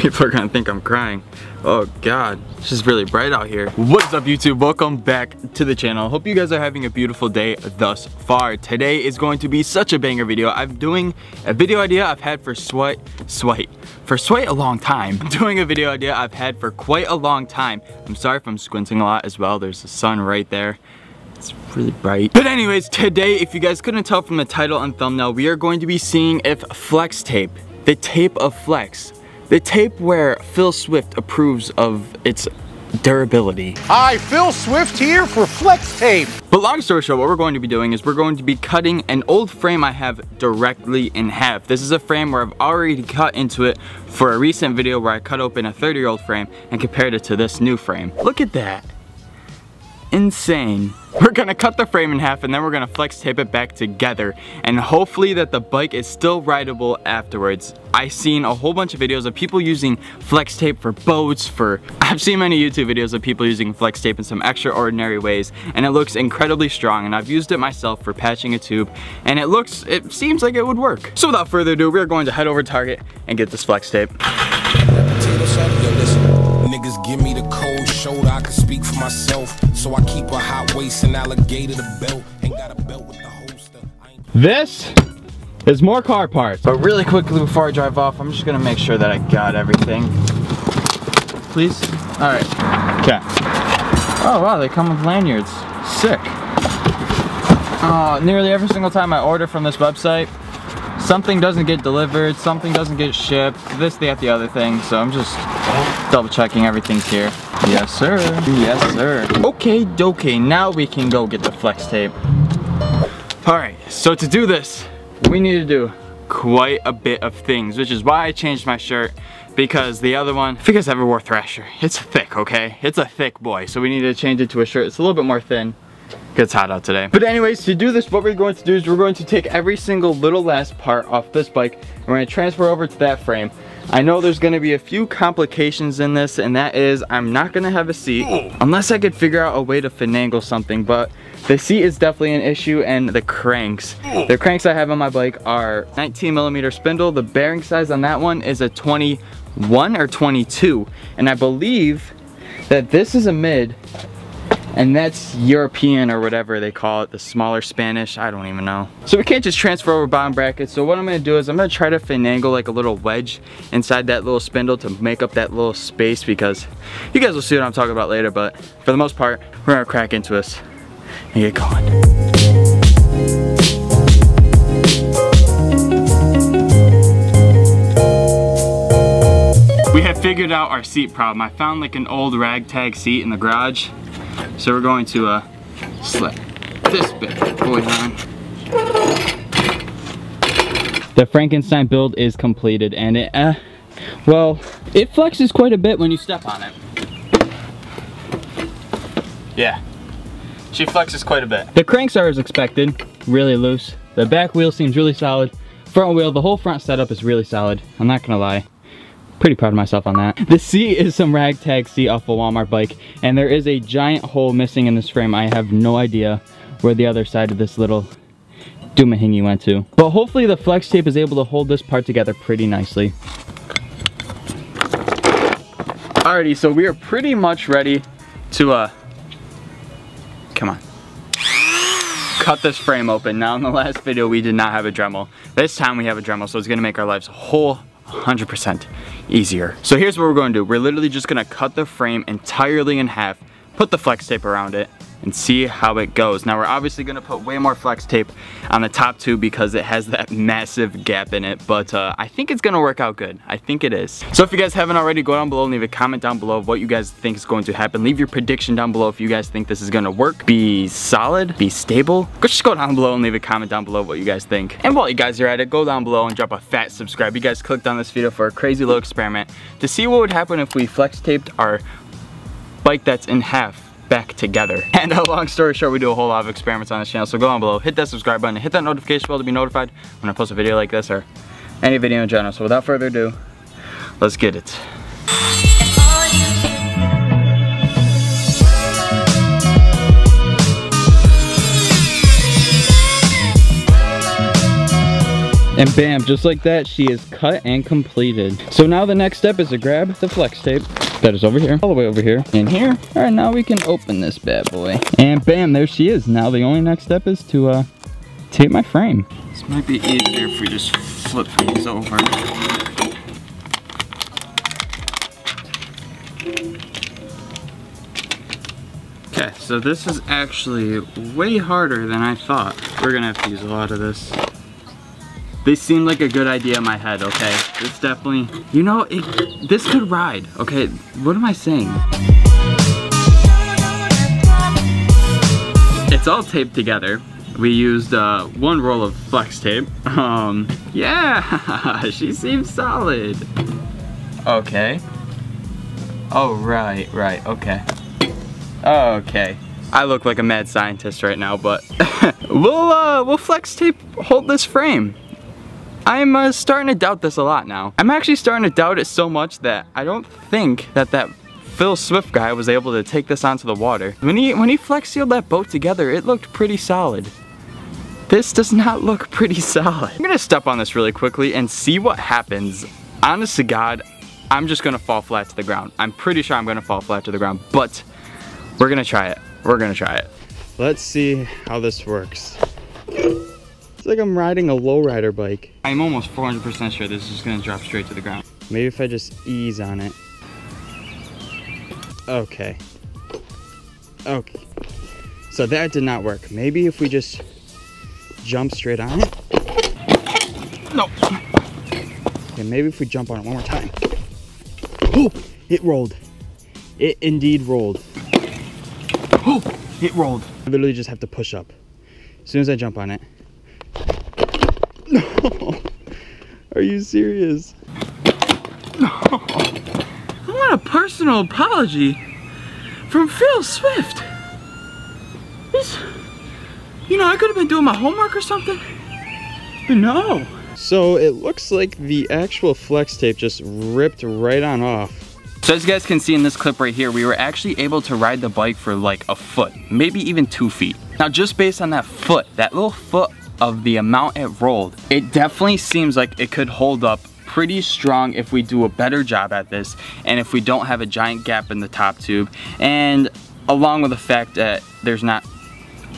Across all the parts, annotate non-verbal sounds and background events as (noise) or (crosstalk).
People are gonna think I'm crying. Oh God, it's just really bright out here. What's up YouTube? Welcome back to the channel. Hope you guys are having a beautiful day thus far. Today is going to be such a banger video. I'm doing a video idea I've had for sweat, sweat, for sweat a long time. I'm (laughs) doing a video idea I've had for quite a long time. I'm sorry if I'm squinting a lot as well. There's the sun right there. It's really bright. But anyways, today, if you guys couldn't tell from the title and thumbnail, we are going to be seeing if Flex Tape, the tape of Flex, the tape where Phil Swift approves of its durability. Hi, Phil Swift here for Flex Tape. But long story short, what we're going to be doing is we're going to be cutting an old frame I have directly in half. This is a frame where I've already cut into it for a recent video where I cut open a 30 year old frame and compared it to this new frame. Look at that insane. We're gonna cut the frame in half and then we're gonna flex tape it back together and hopefully that the bike is still rideable afterwards. I've seen a whole bunch of videos of people using flex tape for boats, for, I've seen many YouTube videos of people using flex tape in some extraordinary ways and it looks incredibly strong and I've used it myself for patching a tube and it looks, it seems like it would work. So without further ado, we're going to head over to Target and get this flex tape. Niggas give me the cold shoulder, I can speak for myself. So I keep a hot waist and alligator the belt. Ain't got a belt with the holster. This is more car parts. But really quickly before I drive off, I'm just gonna make sure that I got everything. Please? All right, okay. Oh wow, they come with lanyards. Sick. Uh, nearly every single time I order from this website, something doesn't get delivered, something doesn't get shipped, this, that, the other thing. So I'm just double checking everything's here. Yes, sir. Yes, sir. Okay, okay, now we can go get the flex tape. All right, so to do this, we need to do quite a bit of things, which is why I changed my shirt because the other one, if you guys ever wore Thrasher, it's thick, okay? It's a thick boy, so we need to change it to a shirt. It's a little bit more thin. It's hot out today. But anyways, to do this, what we're going to do is we're going to take every single little last part off this bike. And we're going to transfer over to that frame. I know there's going to be a few complications in this, and that is I'm not going to have a seat unless I could figure out a way to finagle something. But the seat is definitely an issue, and the cranks. The cranks I have on my bike are 19 millimeter spindle. The bearing size on that one is a 21 or 22. And I believe that this is a mid and that's European or whatever they call it, the smaller Spanish, I don't even know. So we can't just transfer over bottom brackets, so what I'm gonna do is I'm gonna try to finagle like a little wedge inside that little spindle to make up that little space because you guys will see what I'm talking about later, but for the most part, we're gonna crack into this and get going. We have figured out our seat problem. I found like an old ragtag seat in the garage so we're going to uh, slip this bit boy on. The Frankenstein build is completed and it, uh, well, it flexes quite a bit when you step on it. Yeah, she flexes quite a bit. The cranks are as expected, really loose. The back wheel seems really solid. Front wheel, the whole front setup is really solid. I'm not gonna lie pretty proud of myself on that. The seat is some ragtag seat off a Walmart bike, and there is a giant hole missing in this frame. I have no idea where the other side of this little doomahingy went to. But hopefully the flex tape is able to hold this part together pretty nicely. Alrighty, so we are pretty much ready to, uh, come on. Cut this frame open. Now in the last video we did not have a Dremel. This time we have a Dremel, so it's gonna make our lives a whole 100% easier. So here's what we're going to do. We're literally just going to cut the frame entirely in half, put the flex tape around it, and see how it goes. Now we're obviously gonna put way more flex tape on the top two because it has that (laughs) massive gap in it, but uh, I think it's gonna work out good. I think it is. So if you guys haven't already, go down below and leave a comment down below of what you guys think is going to happen. Leave your prediction down below if you guys think this is gonna work, be solid, be stable. Just go down below and leave a comment down below what you guys think. And while you guys are at it, go down below and drop a fat subscribe. You guys clicked on this video for a crazy little experiment to see what would happen if we flex taped our bike that's in half back together. (laughs) And a long story short, we do a whole lot of experiments on this channel, so go down below, hit that subscribe button, hit that notification bell to be notified when I post a video like this or any video in general. So without further ado, let's get it. And bam, just like that, she is cut and completed. So now the next step is to grab the flex tape that is over here, all the way over here, in here. All right, now we can open this bad boy. And bam, there she is. Now the only next step is to uh, tape my frame. This might be easier if we just flip these over. Okay, so this is actually way harder than I thought. We're gonna have to use a lot of this. This seemed like a good idea in my head, okay? It's definitely, you know, it, this could ride, okay? What am I saying? It's all taped together. We used uh, one roll of flex tape. (laughs) Um, yeah, (laughs) she seems solid. Okay. Oh, right, right, okay. Okay. I look like a mad scientist right now, but (laughs) we'll uh, we'll flex tape hold this frame. I'm uh, starting to doubt this a lot now. I'm actually starting to doubt it so much that I don't think that that Phil Swift guy was able to take this onto the water. When he when he flex sealed that boat together, it looked pretty solid. This does not (laughs) look pretty solid. I'm gonna step on this really quickly and see what happens. Honest to God, I'm just gonna fall flat to the ground. I'm pretty sure I'm gonna fall flat to the ground, but we're gonna try it. We're gonna try it. Let's see how this works. It's like I'm riding a lowrider bike. I'm almost 400% sure this is gonna drop straight to the ground. Maybe if I just ease on it. Okay. Okay. So that did not work. Maybe if we just jump straight on it. No. Okay, maybe if we jump on it one more time. Oh, it rolled. It indeed rolled. Oh, it rolled. I literally just have to push up. As soon as I jump on it. No. Are you serious? No. I want a personal apology from Phil Swift. This, you know, I could have been doing my homework or something. But no. So it looks like the actual flex tape just ripped right on off. So as you guys can see in this clip right here, we were actually able to ride the bike for like a foot, maybe even two feet. Now just based on that foot, that little foot of the amount it rolled, it definitely seems like it could hold up pretty strong if we do a better job at this and if we don't have a giant gap in the top tube and along with the fact that there's not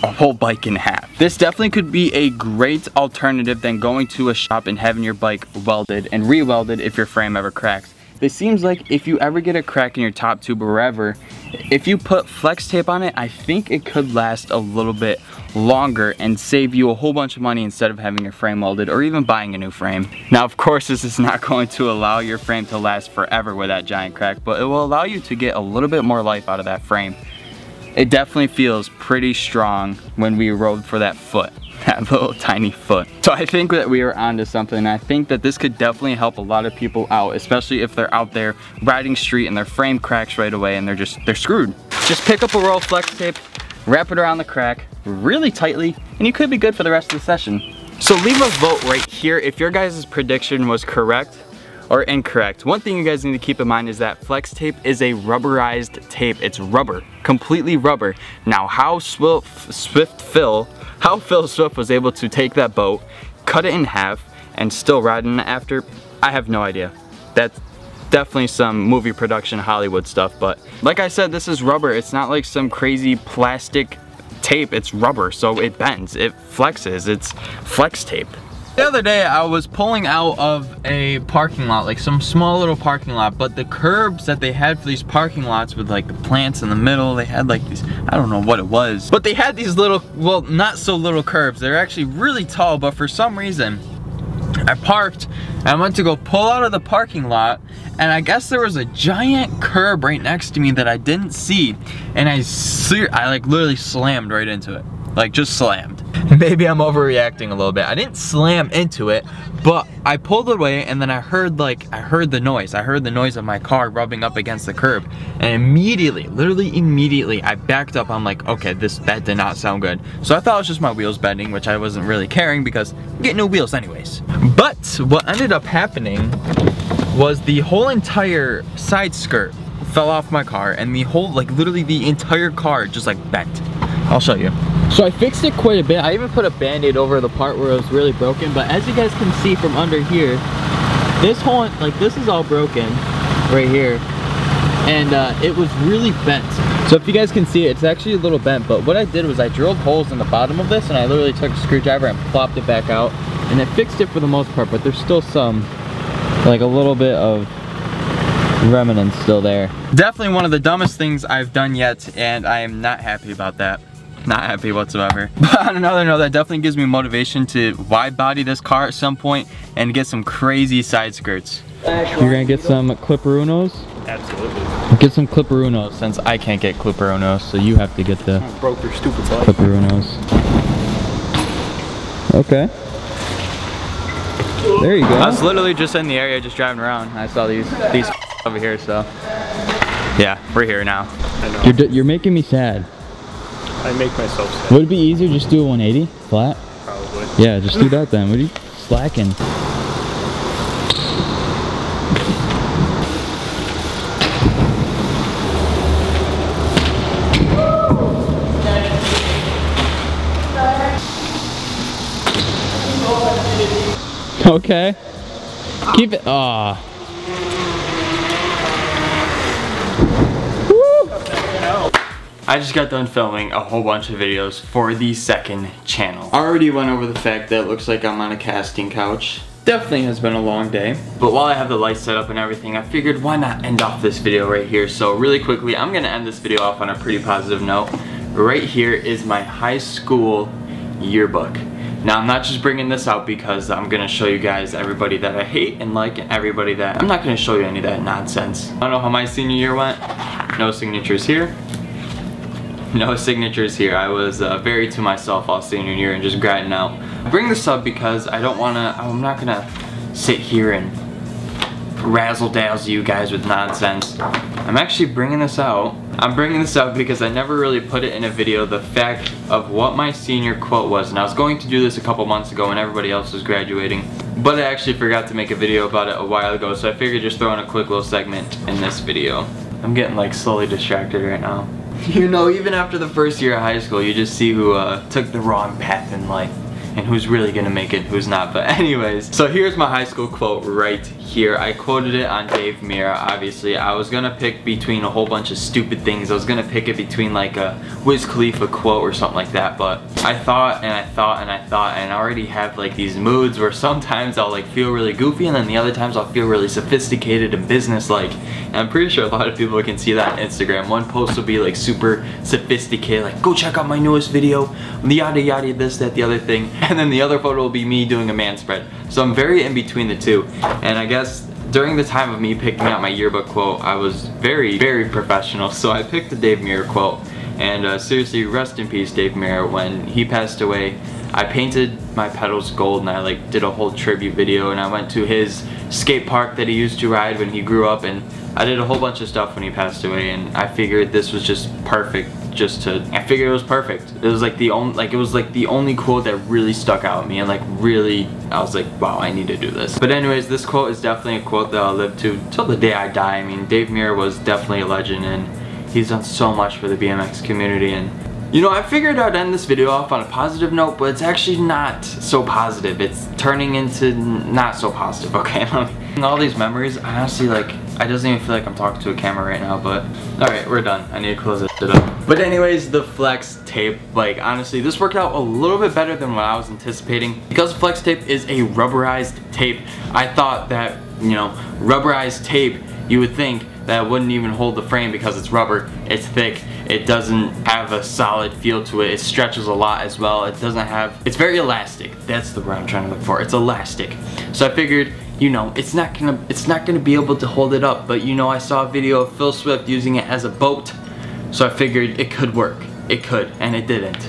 a whole bike in half. This definitely could be a great alternative than going to a shop and having your bike welded and re-welded if your frame ever cracks. This seems like if you ever get a crack in your top tube or wherever, if you put flex tape on it, I think it could last a little bit longer and save you a whole bunch of money instead of having your frame welded or even buying a new frame. Now, of course, this is (laughs) not going to allow your frame to last forever with that giant crack, but it will allow you to get a little bit more life out of that frame. It definitely feels pretty strong when we rode for that foot (laughs) that little tiny foot. So I think that we are onto something. I think that this could definitely help a lot of people out, especially if they're out there riding street and their frame cracks right away and they're just, they're screwed. Just pick up a roll of flex tape, wrap it around the crack really tightly, and you could be good for the rest of the session. So leave a vote right here if your guys' prediction was correct or incorrect. One thing you guys need to keep in mind is that flex tape is a rubberized tape. It's rubber, completely rubber. Now how Swift, Swift Phil how Phil Swift was able to take that boat, cut it in half, and still ride in after, I have no idea. That's definitely some movie production Hollywood stuff, but like I said, this is rubber. It's not like some crazy plastic tape, it's rubber, so it bends, it flexes, it's flex tape. The other day I was pulling out of a parking lot, like some small little parking lot, but the curbs that they had for these parking lots with like the plants in the middle, they had like these, I don't know what it was, but they had these little, well, not so little curbs. They're actually really tall, but for some reason, I parked I went to go pull out of the parking lot and I guess there was a giant curb right next to me that I didn't see and I, I like literally slammed right into it. Like just slammed. (laughs) Maybe I'm overreacting a little bit. I didn't slam into it, but I pulled away and then I heard like, I heard the noise. I heard the noise of my car rubbing up against the curb. And immediately, literally immediately, I backed up. I'm like, okay, this, that did not sound good. So I thought it was just my wheels bending, which I wasn't really caring because I'm getting new wheels anyways. But what ended up happening was the whole entire side skirt fell off my car and the whole, like literally the entire car just like bent I'll show you. So I fixed it quite a bit. I even put a band-aid over the part where it was really broken. But as you guys can see from under here, this whole, like this is all broken right here. And uh, it was really bent. So if you guys can see it, it's actually a little bent. But what I did was I drilled holes in the bottom of this and I literally took a screwdriver and plopped it back out. And it fixed it for the most part, but there's still some, like a little bit of remnants still there. Definitely one of the dumbest things I've done yet, and I am not happy about that. (laughs) Not happy whatsoever. (laughs) But on another note, that definitely gives me motivation to wide body this car at some point and get some crazy side skirts. You're gonna get some clipperunos? Absolutely. Get some clipperunos since I can't get clipperunos, so you have to get the Broke your stupid butt. clipperunos. Okay. There you go. I was literally just in the area, just driving around. I saw these these (laughs) over here, so yeah, we're here now. I know. You're d- you're making me sad. I make myself sad, Would it be easier just do a 180 flat? probably. Yeah, just do that then. What are you slacking? Okay. Keep it. Ah. I just got done filming a whole bunch of videos for the second channel. I already went over the fact that it looks like I'm on a casting couch. Definitely has been a long day. But while I have the lights set up and everything, I figured why not end off this video right here. So really quickly, I'm gonna end this video off on a pretty positive note. Right here is my high school yearbook. Now I'm not just bringing this out because I'm gonna show you guys everybody that I hate and like and everybody that I'm not gonna show you any of that nonsense. I don't know how my senior year went. No signatures here. (laughs) No signatures here. I was uh, very to myself all senior year and just grinding out. I bring this up because I don't wanna, I'm not gonna sit here and razzle dazzle you guys with nonsense. I'm actually bringing this out. I'm bringing this up because I never really put it in a video the fact of what my senior quote was. And I was going to do this a couple months ago when everybody else was graduating. But I actually forgot to make a video about it a while ago. So I figured just throw in a quick little segment in this video. I'm getting like slowly distracted right now. You know, even after the first year of high school, you just see who uh, took the wrong path in life and who's really gonna make it, who's not. But (laughs) anyways, so here's my high school quote right here. I quoted it on Dave Mirra, obviously. I was gonna pick between a whole bunch of stupid things. I was gonna pick it between like a Wiz Khalifa quote or something like that, but I thought and I thought and I thought and I already have like these moods where sometimes I'll like feel really goofy and then the other times I'll feel really sophisticated and business-like. And I'm pretty sure a lot of people can see that on Instagram. One post will be like super sophisticated, like go check out my newest video, the yada yada this, that, the other thing. (laughs) And then the other photo will be me doing a man spread. So I'm very in between the two. And I guess during the time of me picking out my yearbook quote, I was very, very professional. So I picked the Dave Mirra quote. And uh, seriously, rest in peace, Dave Mirra. When he passed away, I painted my pedals gold and I like did a whole tribute video and I went to his skate park that he used to ride when he grew up and I did a whole bunch of stuff when he passed away and I figured this was just perfect just to I figured it was perfect. It was like the only like it was like the only quote that really stuck out at me and like really I was like wow I need to do this. But anyways this quote is definitely a quote that I'll live to till the day I die. I mean Dave Mirra was definitely a legend and he's done so much for the BMX community and you know, I figured I'd end this video off on a positive note, but it's actually not so positive. It's turning into not so positive, (laughs) okay? (laughs) All these memories, I honestly, like, I doesn't even feel like I'm talking to a camera right now, but alright, we're done. I need to close this shit up. But anyways, the flex tape, like, honestly, this worked out a little bit better than what I was anticipating. Because flex tape is a rubberized tape, I thought that, you know, rubberized tape, you would think that wouldn't even hold the frame because it's rubber, it's thick, it doesn't have a solid feel to it, it stretches a lot as well, it doesn't have, it's very elastic, that's the word I'm trying to look for, it's elastic. So I figured, you know, it's not gonna, it's not gonna be able to hold it up, but you know, I saw a video of Phil Swift using it as a boat, so I figured it could work, it could, and it didn't.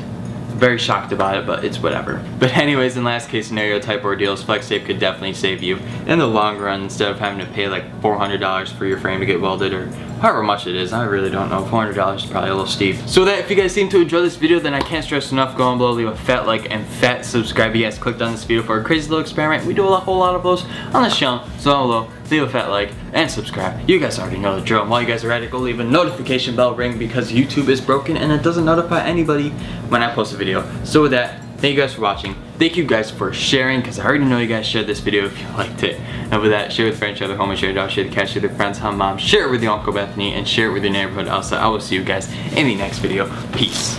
Very shocked about it, but it's whatever. But (laughs) anyways, in last case scenario type ordeals, flex tape could definitely save you. In the long run instead of having to pay like $400 for your frame to get welded or however much it is, I really don't know. $400 is probably a little steep. So that if you guys seem to enjoy this video, then I can't stress enough, go on below, leave a fat like and fat subscribe. You guys clicked on this video for a crazy little experiment. We do a whole lot of those on this channel. So down below, leave a fat like and subscribe. You guys already know the drill. And while you guys are at it, go leave a notification bell ring because YouTube is broken and it doesn't notify anybody when I post a video. So with that, thank you guys for watching. Thank you guys for sharing because I already know you guys shared this video if you (laughs) liked it. And with that, share with friends, share with homies, share it out, share the cash, share with friends, hum mom, share it with your Uncle Bethany, and share it with your neighborhood. Also, I will see you guys in the next video. Peace.